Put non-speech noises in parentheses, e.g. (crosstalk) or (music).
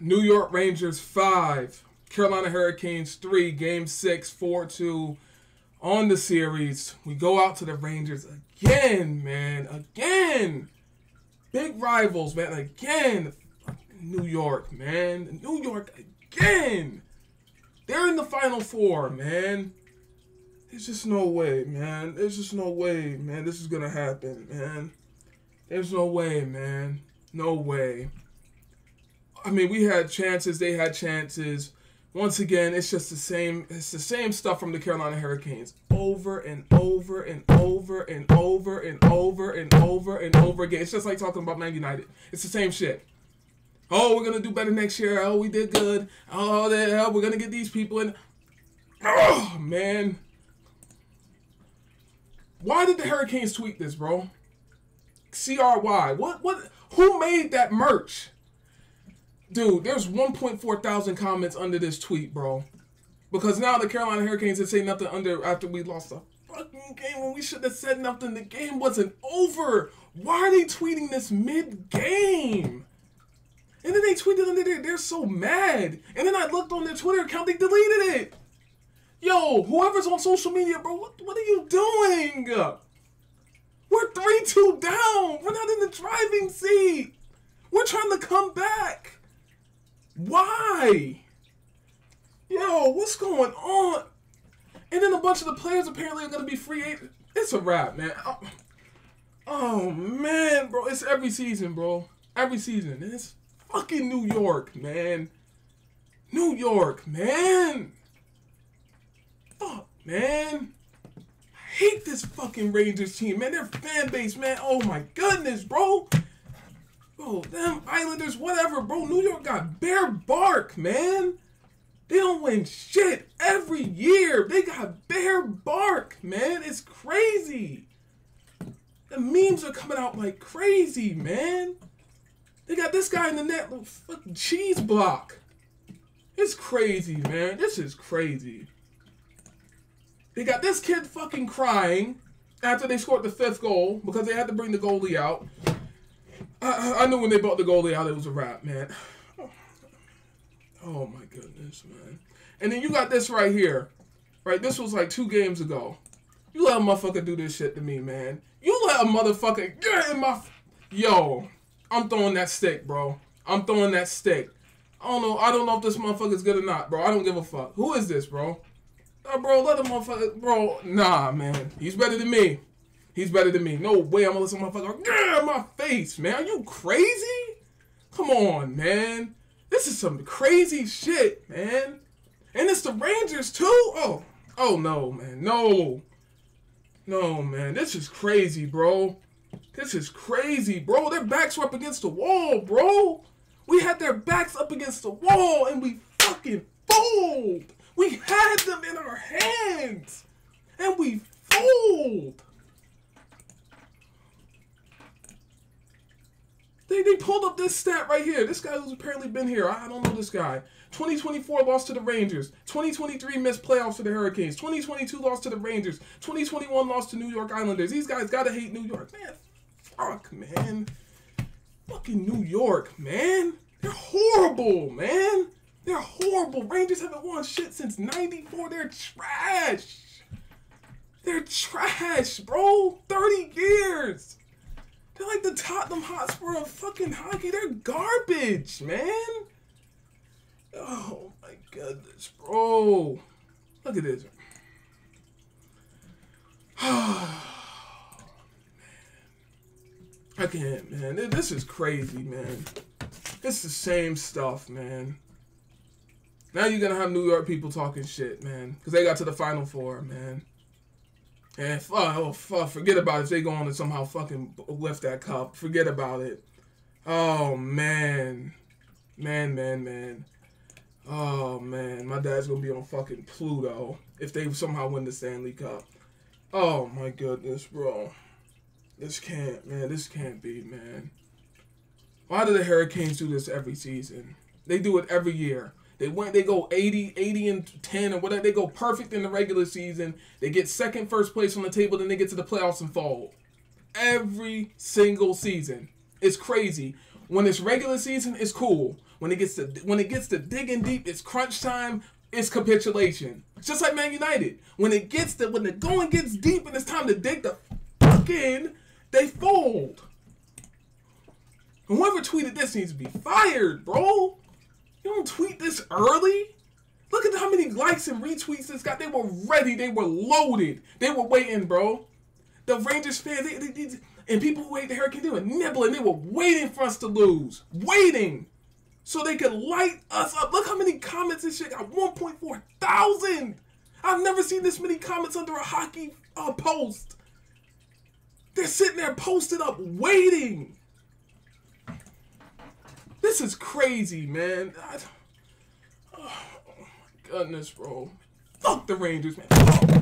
New York Rangers 5, Carolina Hurricanes 3, game 6, 4 2 on the series. We go out to the Rangers again, man. Again. Big rivals, man. Again. New York, man. New York again. They're in the final four, man. There's just no way, man. There's just no way, man. This is gonna happen, man. There's no way, man. No way. I mean, we had chances. They had chances. Once again, it's just the same. It's the same stuff from the Carolina Hurricanes, over and over and over and over and over and over and over again. It's just like talking about Man United. It's the same shit. Oh, we're gonna do better next year. Oh, we did good. Oh, the hell, we're gonna get these people in. Oh man, why did the Hurricanes tweet this, bro? CRY. What? What? Who made that merch? Dude, there's 1.4 thousand comments under this tweet, bro. Because now the Carolina Hurricanes didn't say nothing under after we lost the fucking game when we should have said nothing. The game wasn't over. Why are they tweeting this mid-game? And then they tweeted under there, they're so mad. And then I looked on their Twitter account, they deleted it. Yo, whoever's on social media, bro, what, what are you doing? We're 3 2 down. We're not in the driving seat. We're trying to come back. Why? Yo, what's going on? And then a bunch of the players apparently are going to be free agents. It's a wrap, man. Oh, oh, man, bro. It's every season, bro. Every season. And it's fucking New York, man. New York, man. Fuck, man. I hate this fucking Rangers team, man. Their fan base, man. Oh my goodness, bro. Bro, them Islanders, whatever, bro. New York got bare bark, man. They don't win shit every year. They got bare bark, man. It's crazy. The memes are coming out like crazy, man. They got this guy in the net, little fucking cheese block. It's crazy, man. This is crazy. They got this kid fucking crying after they scored the fifth goal because they had to bring the goalie out. I, I knew when they bought the goalie out, it was a wrap, man. Oh my goodness, man. And then you got this right here. Right? This was like two games ago. You let a motherfucker do this shit to me, man. You let a motherfucker get in my. Yo, I'm throwing that stick, bro. I'm throwing that stick. I don't know. I don't know if this motherfucker's good or not, bro. I don't give a fuck. Who is this, bro? Uh, bro, let a motherfucker. Bro, nah, man. He's better than me. He's better than me. No way I'm gonna let some motherfucker get in my face, man. Are you crazy? Come on, man. This is some crazy shit, man. And it's the Rangers too. Oh, oh no, man, no, no, man. This is crazy, bro. This is crazy, bro. Their backs were up against the wall, bro. We had their backs up against the wall, and we fucking fold. We had them in our hands, and we fold. They, they pulled up this stat right here. This guy who's apparently been here. I don't know this guy. 2024 lost to the Rangers. 2023 missed playoffs to the Hurricanes. 2022 lost to the Rangers. 2021 lost to New York Islanders. These guys gotta hate New York. Man, fuck, man. Fucking New York, man. They're horrible, man. They're horrible. Rangers haven't won shit since 94. They're trash. They're trash, bro. 30 years. They're like the Tottenham Hotspur of fucking hockey. They're garbage, man. Oh my goodness, bro. Look at this. I (sighs) can't, man. This is crazy, man. It's the same stuff, man. Now you're gonna have New York people talking shit, man, because they got to the Final Four, man. And fuck, uh, oh, fuck, uh, forget about it. If they go on to somehow fucking lift that cup, forget about it. Oh man, man, man, man. Oh man, my dad's gonna be on fucking Pluto if they somehow win the Stanley Cup. Oh my goodness, bro. This can't, man. This can't be, man. Why do the Hurricanes do this every season? They do it every year. They went, they go 80, 80 and 10 or whatever. They go perfect in the regular season. They get second, first place on the table, then they get to the playoffs and fall. Every single season. It's crazy. When it's regular season, it's cool. When it gets to when it gets to digging deep, it's crunch time. It's capitulation. Just like Man United. When it gets to when the going gets deep and it's time to dig the fuck in, they fold. Whoever tweeted this needs to be fired, bro. You don't tweet this early. Look at how many likes and retweets this got. They were ready. They were loaded. They were waiting, bro. The Rangers fans, they, they, they, and people who hate the Hurricane, they were nibbling. They were waiting for us to lose. Waiting. So they could light us up. Look how many comments this shit got. 1.4 thousand. I've never seen this many comments under a hockey uh, post. They're sitting there posted up, waiting. This is crazy, man. I, oh, oh, my goodness, bro. Fuck the Rangers, man.